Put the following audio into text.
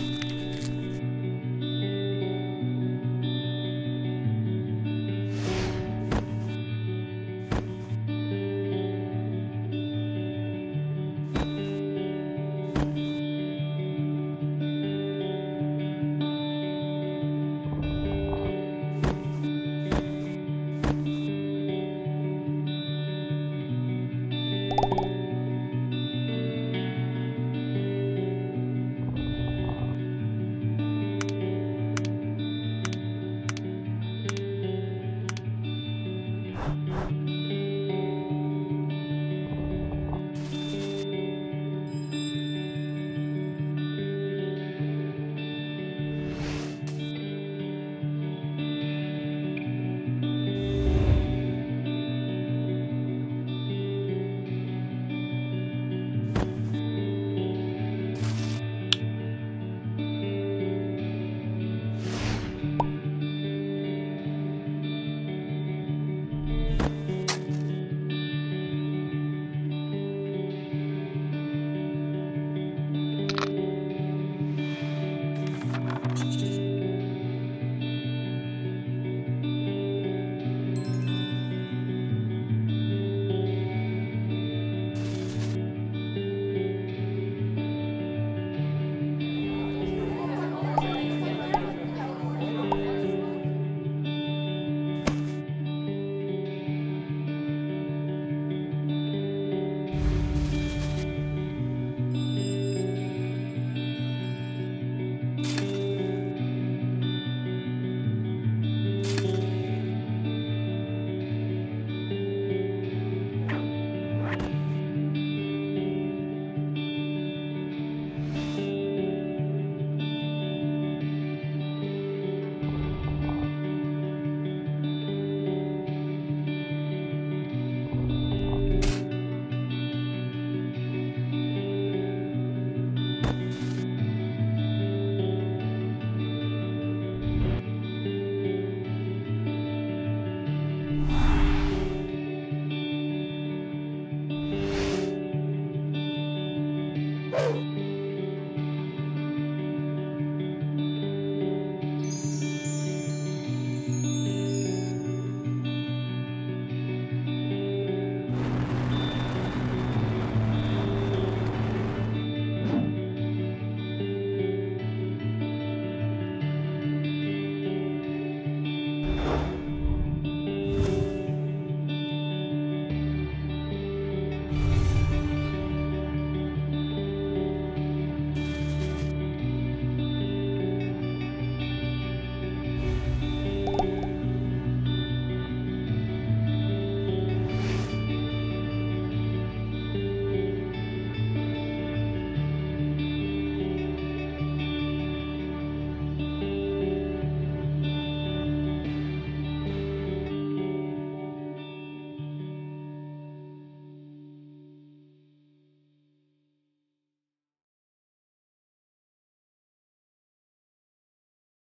you